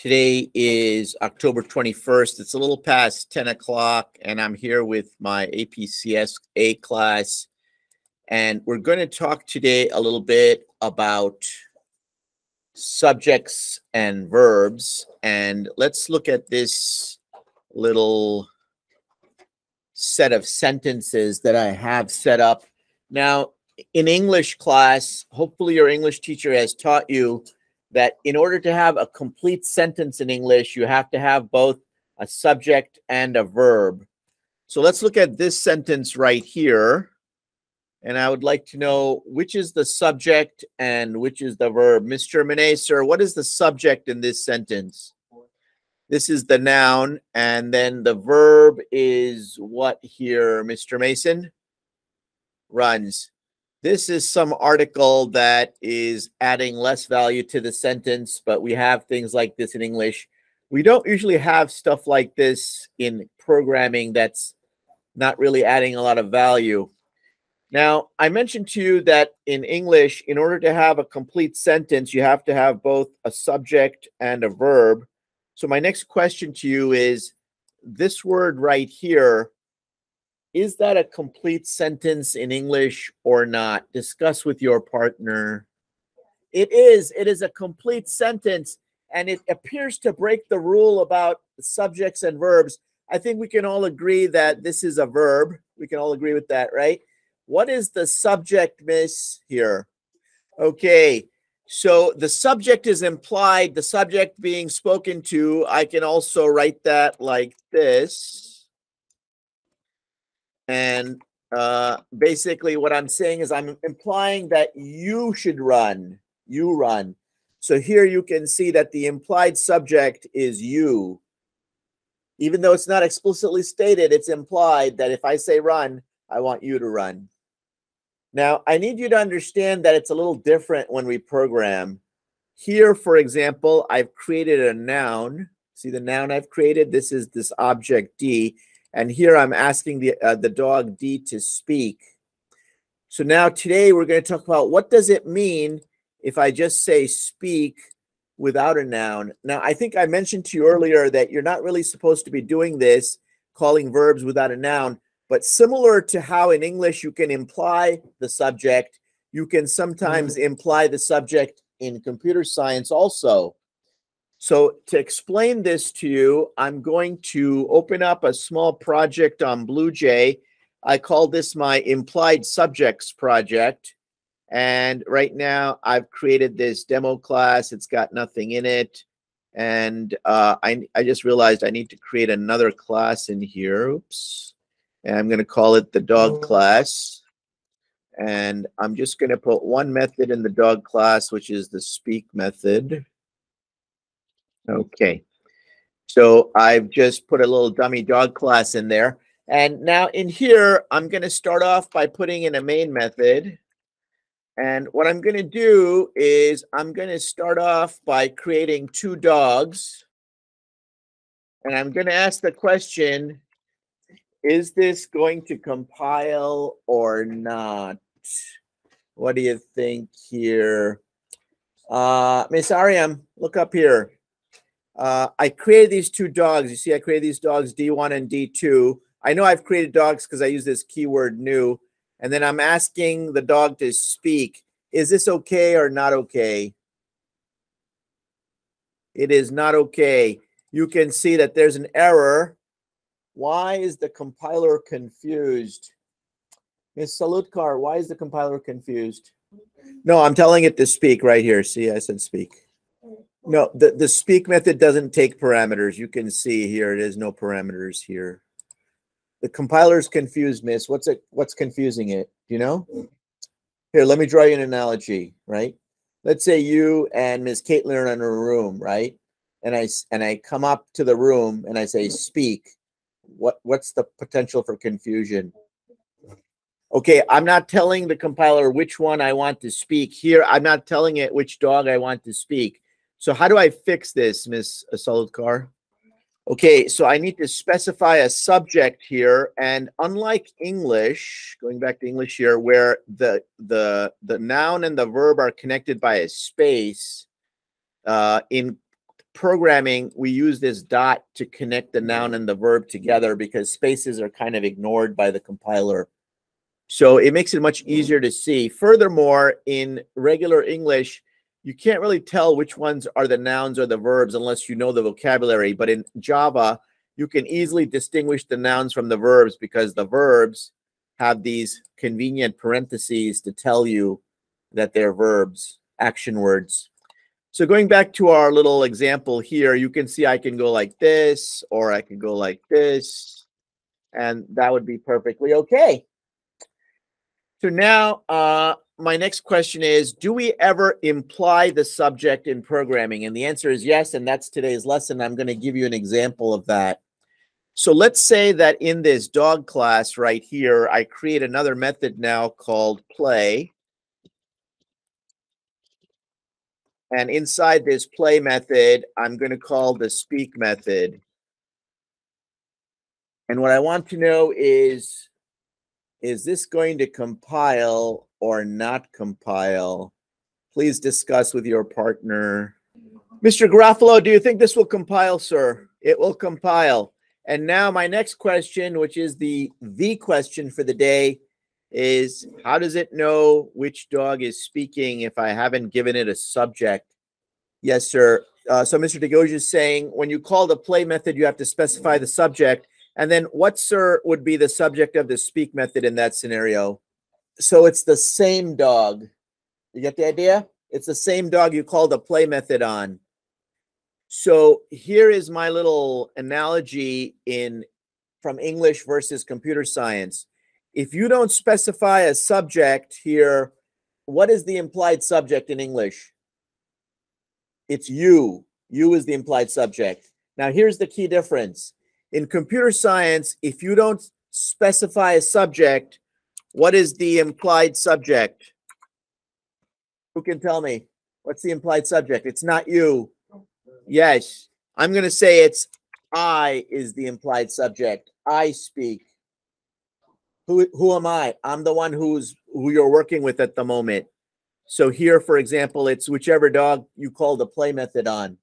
Today is October 21st. It's a little past 10 o'clock, and I'm here with my APCS A class. And we're going to talk today a little bit about subjects and verbs. And let's look at this little set of sentences that I have set up. Now, in English class, hopefully your English teacher has taught you that in order to have a complete sentence in English, you have to have both a subject and a verb. So let's look at this sentence right here. And I would like to know which is the subject and which is the verb. Mr. Monet, sir, what is the subject in this sentence? This is the noun, and then the verb is what here, Mr. Mason? Runs. This is some article that is adding less value to the sentence, but we have things like this in English. We don't usually have stuff like this in programming that's not really adding a lot of value. Now, I mentioned to you that in English, in order to have a complete sentence, you have to have both a subject and a verb. So my next question to you is this word right here, is that a complete sentence in English or not? Discuss with your partner. It is. It is a complete sentence and it appears to break the rule about subjects and verbs. I think we can all agree that this is a verb. We can all agree with that, right? What is the subject, miss, here? Okay, so the subject is implied, the subject being spoken to. I can also write that like this. And uh, basically, what I'm saying is I'm implying that you should run. You run. So here you can see that the implied subject is you. Even though it's not explicitly stated, it's implied that if I say run, I want you to run. Now, I need you to understand that it's a little different when we program. Here, for example, I've created a noun. See the noun I've created? This is this object D. And here I'm asking the, uh, the dog D to speak. So now today we're going to talk about what does it mean if I just say speak without a noun. Now, I think I mentioned to you earlier that you're not really supposed to be doing this, calling verbs without a noun. But similar to how in English you can imply the subject, you can sometimes mm-hmm. imply the subject in computer science also. So to explain this to you, I'm going to open up a small project on BlueJ. I call this my implied subjects project. And right now I've created this demo class. It's got nothing in it. And uh, I, I just realized I need to create another class in here. Oops and I'm going to call it the dog class. And I'm just going to put one method in the dog class, which is the speak method. Okay. So I've just put a little dummy dog class in there. And now in here, I'm going to start off by putting in a main method. And what I'm going to do is I'm going to start off by creating two dogs. And I'm going to ask the question, is this going to compile or not? What do you think here? Uh, Miss Ariam, look up here. Uh, I created these two dogs. You see, I created these dogs D1 and D2. I know I've created dogs because I use this keyword new. And then I'm asking the dog to speak. Is this okay or not okay? It is not okay. You can see that there's an error why is the compiler confused? Miss Salutkar, why is the compiler confused? No, I'm telling it to speak right here. See, I said speak. No, the, the speak method doesn't take parameters. You can see here, it is no parameters here. The compiler's confused, miss. What's it? What's confusing it? Do you know? Here, let me draw you an analogy, right? Let's say you and Miss Caitlin are in a room, right? And I and I come up to the room and I say speak what what's the potential for confusion? Okay, I'm not telling the compiler which one I want to speak here. I'm not telling it which dog I want to speak. So how do I fix this, Miss Solidcar? Okay, so I need to specify a subject here, and unlike English, going back to English here, where the the the noun and the verb are connected by a space, uh, in programming, we use this dot to connect the noun and the verb together because spaces are kind of ignored by the compiler. So it makes it much easier to see. Furthermore, in regular English, you can't really tell which ones are the nouns or the verbs unless you know the vocabulary. But in Java, you can easily distinguish the nouns from the verbs because the verbs have these convenient parentheses to tell you that they're verbs, action words. So going back to our little example here, you can see I can go like this, or I can go like this, and that would be perfectly okay. So now uh, my next question is, do we ever imply the subject in programming? And the answer is yes, and that's today's lesson. I'm going to give you an example of that. So let's say that in this dog class right here, I create another method now called play. And inside this play method, I'm going to call the speak method. And what I want to know is, is this going to compile or not compile? Please discuss with your partner. Mr. Garofalo, do you think this will compile, sir? It will compile. And now my next question, which is the the question for the day, is how does it know which dog is speaking if I haven't given it a subject? Yes, sir. Uh, so Mr. DeGoja is saying when you call the play method, you have to specify the subject. And then what, sir, would be the subject of the speak method in that scenario? So it's the same dog. You get the idea? It's the same dog you call the play method on. So here is my little analogy in from English versus computer science. If you don't specify a subject here, what is the implied subject in English? It's you. You is the implied subject. Now here's the key difference. In computer science, if you don't specify a subject, what is the implied subject? Who can tell me? What's the implied subject? It's not you. Yes. I'm going to say it's I is the implied subject. I speak. Who who am I? I'm the one who's who you're working with at the moment. So here, for example, it's whichever dog you call the play method on.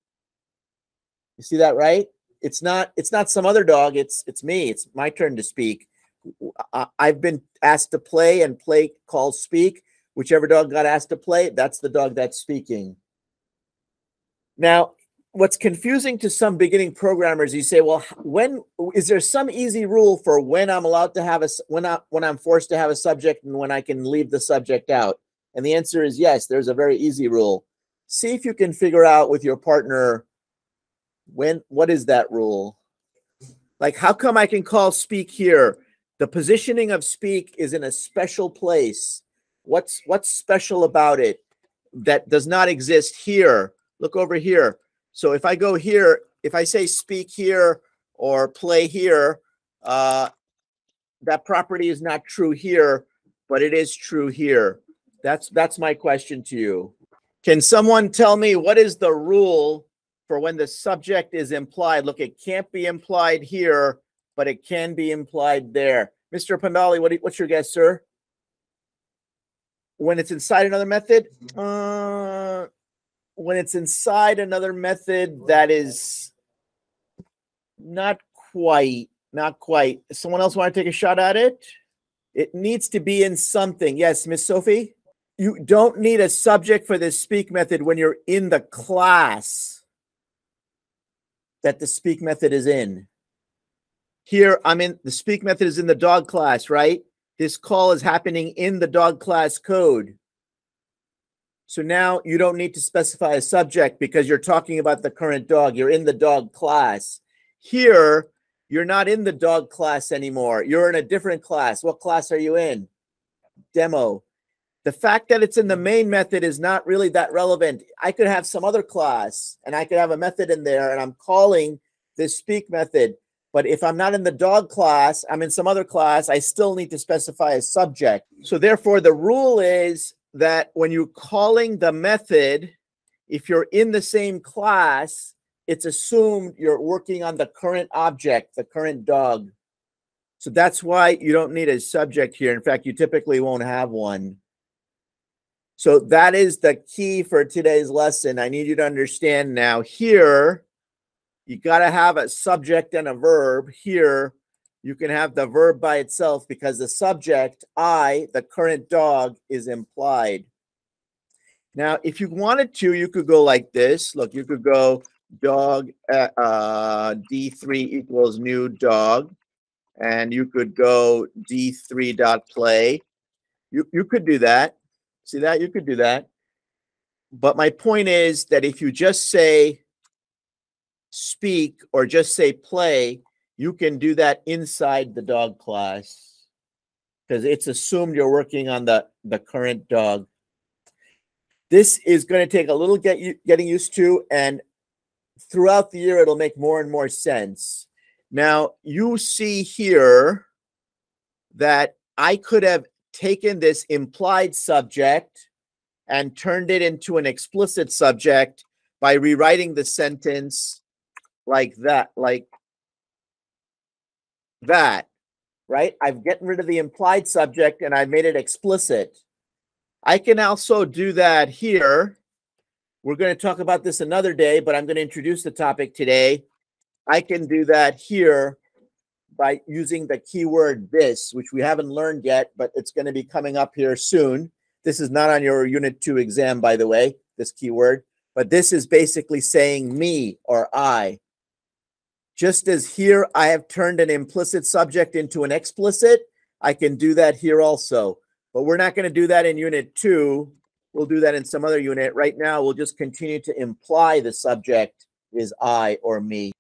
You see that, right? It's not it's not some other dog. It's it's me. It's my turn to speak. I've been asked to play and play calls speak. Whichever dog got asked to play, that's the dog that's speaking. Now, what's confusing to some beginning programmers you say well when is there some easy rule for when i'm allowed to have a when i when i'm forced to have a subject and when i can leave the subject out and the answer is yes there's a very easy rule see if you can figure out with your partner when what is that rule like how come i can call speak here the positioning of speak is in a special place what's what's special about it that does not exist here look over here so if I go here, if I say speak here or play here, uh, that property is not true here, but it is true here. That's that's my question to you. Can someone tell me what is the rule for when the subject is implied? Look, it can't be implied here, but it can be implied there. Mr. Pandali, what, what's your guess, sir? When it's inside another method? Uh, when it's inside another method that is not quite, not quite. Someone else want to take a shot at it? It needs to be in something. Yes, Miss Sophie? You don't need a subject for this speak method when you're in the class that the speak method is in. Here, I'm in the speak method is in the dog class, right? This call is happening in the dog class code. So now you don't need to specify a subject because you're talking about the current dog. You're in the dog class. Here, you're not in the dog class anymore. You're in a different class. What class are you in? Demo. The fact that it's in the main method is not really that relevant. I could have some other class and I could have a method in there and I'm calling this speak method. But if I'm not in the dog class, I'm in some other class, I still need to specify a subject. So therefore, the rule is that when you're calling the method, if you're in the same class, it's assumed you're working on the current object, the current dog. So that's why you don't need a subject here. In fact, you typically won't have one. So that is the key for today's lesson. I need you to understand now here, you got to have a subject and a verb. Here, you can have the verb by itself because the subject, I, the current dog, is implied. Now, if you wanted to, you could go like this. Look, you could go dog uh, uh, D3 equals new dog. And you could go D3 dot play. You, you could do that. See that? You could do that. But my point is that if you just say speak or just say play, you can do that inside the dog class because it's assumed you're working on the, the current dog. This is going to take a little get getting used to, and throughout the year, it'll make more and more sense. Now, you see here that I could have taken this implied subject and turned it into an explicit subject by rewriting the sentence like that, like that, right? I've gotten rid of the implied subject and I've made it explicit. I can also do that here. We're going to talk about this another day, but I'm going to introduce the topic today. I can do that here by using the keyword this, which we haven't learned yet, but it's going to be coming up here soon. This is not on your Unit 2 exam, by the way, this keyword, but this is basically saying me or I. Just as here I have turned an implicit subject into an explicit, I can do that here also. But we're not going to do that in Unit 2. We'll do that in some other unit. Right now, we'll just continue to imply the subject is I or me.